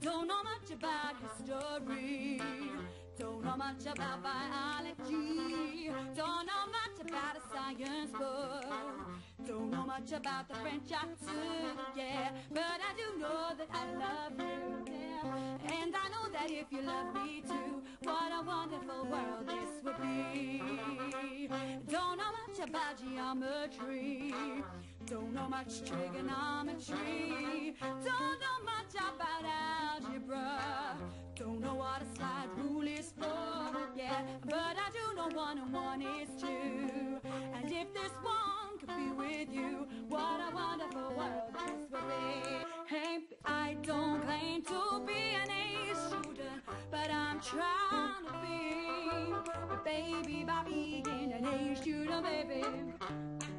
Don't know much about history. Don't know much about biology. Don't know much about a science book. Don't know much about the French accent, yeah. But I do know that I love you, if you love me too, what a wonderful world this would be. Don't know much about geometry. Don't know much trigonometry. Don't know much about algebra. Don't know what a slide rule is for, yeah. But I do know one and one is two. And if this one could be with you, what a wonderful world this would be. Hey, I don't claim to be an A student, but I'm trying to be. But baby, by being an A student, baby,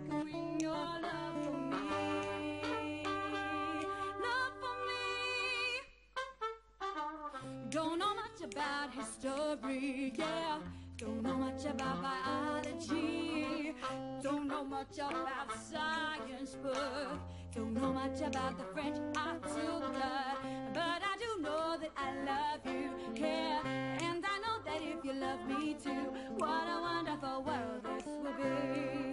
echoing your love for me. Love for me. Don't know much about history, yeah. Don't know much about biology. Don't know much about science book. Don't know much about the French I took too, what a wonderful world this will be.